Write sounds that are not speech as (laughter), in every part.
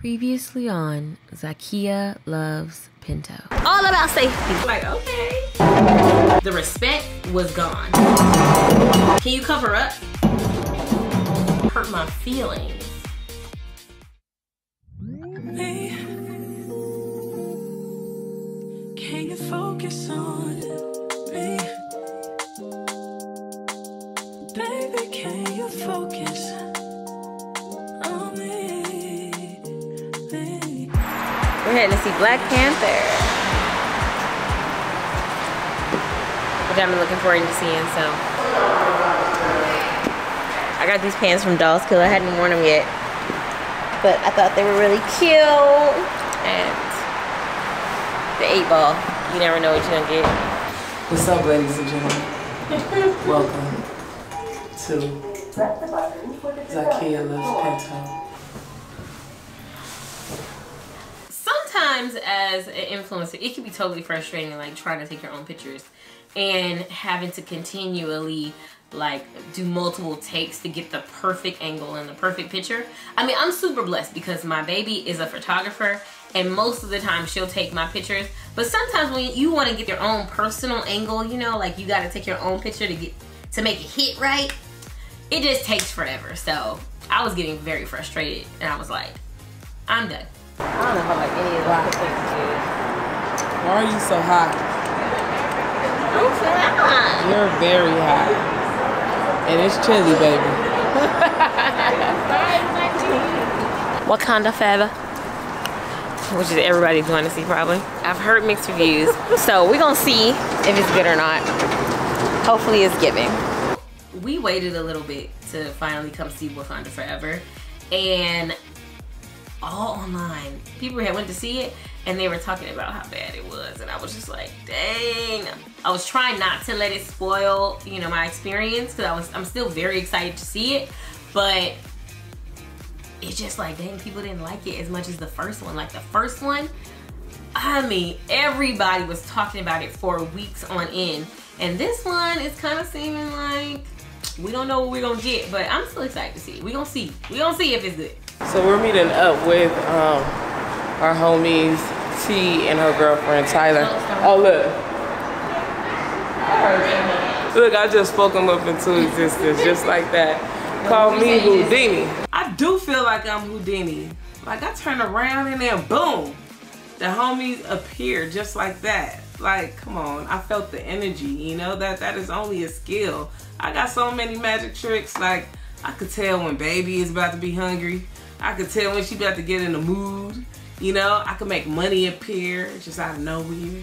Previously on Zakiya Loves Pinto. All about safety. Like, okay. The respect was gone. Can you cover up? Hurt my feelings. me. Can you focus on me? Baby, can you focus We're heading to see Black Panther. Which I've been looking forward to seeing, so. I got these pants from Dolls Kill. I hadn't worn them yet. But I thought they were really cute. And the eight ball. You never know what you're gonna get. What's up, ladies and gentlemen? (laughs) Welcome to Zakiya Loves Pinto. Sometimes as an influencer it can be totally frustrating like trying to take your own pictures and having to continually like do multiple takes to get the perfect angle and the perfect picture. I mean i'm super blessed because my baby is a photographer and most of the time she'll take my pictures. But sometimes when you want to get your own personal angle you know like you got to take your own picture to get to make it hit right it just takes forever. So i was getting very frustrated and i was like i'm done I don't know if I like any of those pictures. Why are you so hot? I'm feeling hot. You're very hot. And it's chilly, baby. (laughs) Wakanda Forever, which is everybody's going to see probably. I've heard mixed reviews, (laughs) so we're gonna see if it's good or not. Hopefully, it's giving. we waited a little bit to finally come see Wakanda Forever, and all online, people had went to see it, and they were talking about how bad it was, and I was just like, dang. I was trying not to let it spoil, you know, my experience, because I was, I'm still very excited to see it, but it's just like, dang, people didn't like it as much as the first one. Like the first one, I mean, everybody was talking about it for weeks on end. And this one is kind of seeming like we don't know what we're gonna get, but I'm still excited to see. it. We gonna see. We're gonna see if it's good. So we're meeting up with um, our homies T and her girlfriend Tyler. Oh look. Look, I just spoke them up into existence just like that. Call me Houdini. I do feel like I'm Houdini. Like I turn around and then boom, the homies appear just like that. Like, come on, I felt the energy, you know, that that is only a skill. I got so many magic tricks, like I could tell when baby is about to be hungry. I could tell when she about to get in the mood. You know, I could make money appear just out of nowhere.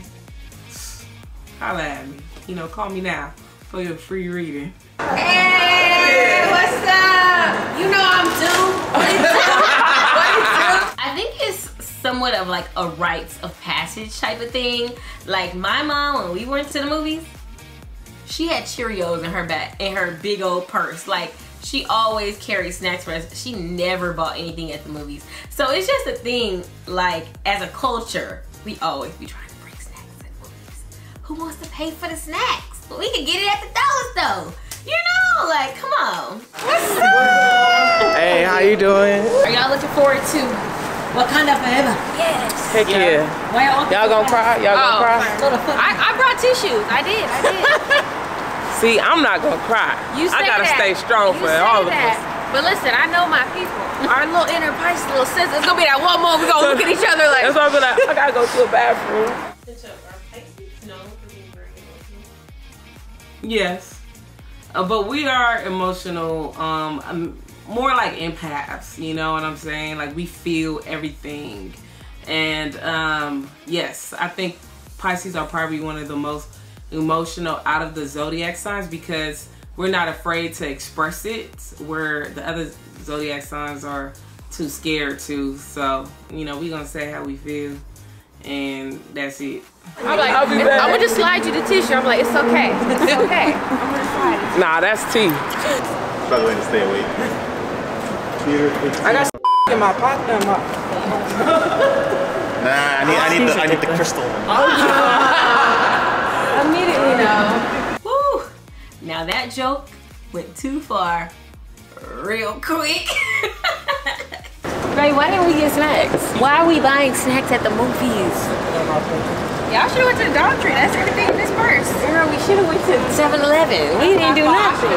Holla at me. You know, call me now for your free reading. Hey, what's up? You know I'm due. (laughs) I think it's somewhat of like a rites of passage type of thing. Like my mom, when we went to the movies, she had Cheerios in her back in her big old purse. Like she always carries snacks for us. She never bought anything at the movies. So it's just a thing, like as a culture, we always be trying to bring snacks at movies. Who wants to pay for the snacks? But we can get it at the dollar store. You know, like come on. What's up? Hey, how you doing? Are y'all looking forward to Wakanda Forever? yes. Heck yeah. Why y'all Y'all gonna cry? Y'all gonna Oh. cry? I, I brought tissues. I did. I did. (laughs) See, I'm not gonna cry. You say I gotta that. stay strong You for say all of that. us. But listen, I know my people. Our little inner Pisces, little sis. It's gonna be that one more. We gonna look at each other like. That's why I be like, I gotta go to a bathroom. Yes. Uh, but we are emotional, um, um, more like empaths, you know what I'm saying? Like we feel everything. And um, yes, I think Pisces are probably one of the most emotional out of the zodiac signs because we're not afraid to express it, where the other zodiac signs are too scared to. So, you know, we're gonna say how we feel, and that's it. I'm like, I'll be back. I'm gonna just slide you the tissue. I'm like, it's okay. It's okay. (laughs) I'm gonna slide it. Nah, that's tea. By the way, to stay awake. I got in my pocket. In my... Nah, I need, I need the, I need the crystal. (laughs) Immediately know. Woo! Now that joke went too far real quick. (laughs) Ray, why didn't we get snacks? Why are we buying snacks at the movies? Y'all should have went to the Dollar Tree. That's everything in this purse. Girl, we should have went to 7-Eleven. We didn't do nothing.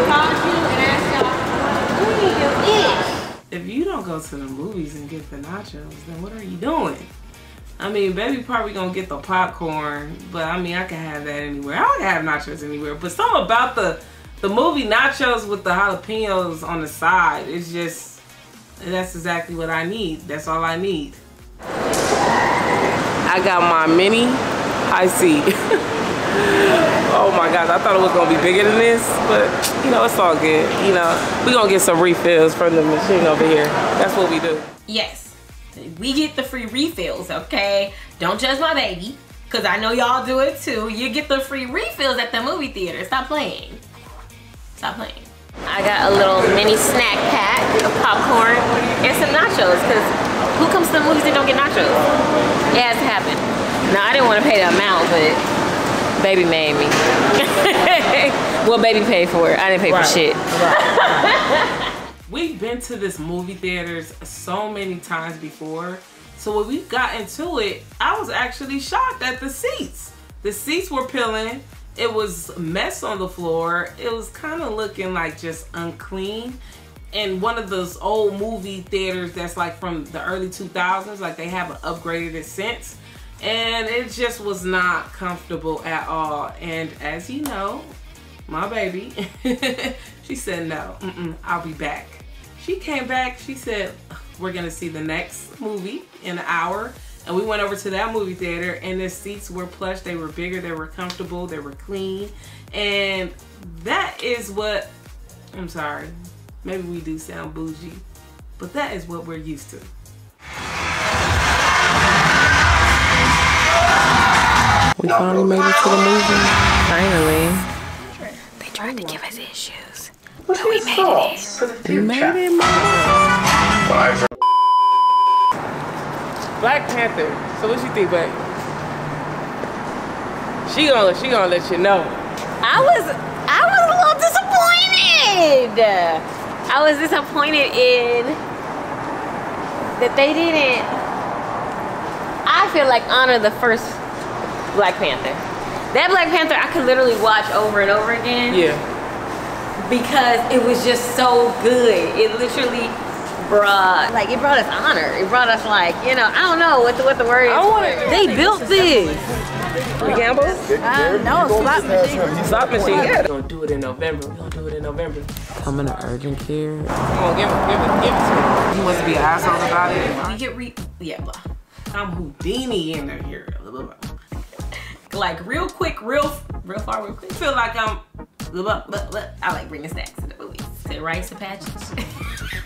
We didn't do it. If you don't go to the movies and get the nachos, then what are you doing? I mean, baby probably gonna get the popcorn, but I mean, I can have that anywhere. I can have nachos anywhere, but something about the the movie nachos with the jalapenos on the side it's just that's exactly what I need. That's all I need. I got my mini high seat. (laughs) oh my gosh, I thought it was gonna be bigger than this, but you know, it's all good. You know, we gonna get some refills from the machine over here. That's what we do. Yes, we get the free refills, okay? Don't judge my baby, because I know y'all do it too. You get the free refills at the movie theater. Stop playing. Stop playing. I got a little mini snack pack of popcorn and some nachos because who comes to the movies and don't get nachos? It has to happen. Now, I didn't want to pay the amount, but baby made me. (laughs) well, baby paid for it. I didn't pay Right. for shit. (laughs) We've been to this movie theaters so many times before. So when we got into it, I was actually shocked at the seats. The seats were peeling. It was mess on the floor. It was kind of looking like just unclean. And one of those old movie theaters that's like from the early 2000s, like they haven't upgraded it since. And it just was not comfortable at all. And as you know, my baby, (laughs) she said, no, mm-mm, I'll be back. She came back, she said, we're gonna see the next movie in an hour. And we went over to that movie theater and the seats were plush, they were bigger, they were comfortable, they were clean. And that is what, I'm sorry, maybe we do sound bougie, but that is what we're used to. We finally made it to the movie. Finally. They tried to give us issues. We made it, Mom. Black Panther. So what you think, babe? She gonna she gonna let you know. I was I was a little disappointed. I was disappointed in that they didn't I feel like honor the first Black Panther. That Black Panther I could literally watch over and over again Yeah. Because it was just so good. It literally brought like it brought us honor. It brought us like, you know, I don't know what the what the word is. I want it. They built this. We gamble? Uh, no, slot machine. Slot machine. Yeah. We're gonna do it in November. We're gonna do it in November. Coming to urgent care. Come on, give it, give it, give it to me. He wants to be an asshole about it. You get re yeah, blah. I'm Houdini in there here. Like real quick, real real far, real quick. I feel like I'm I like bringing snacks to the movies. To rice and patches. (laughs)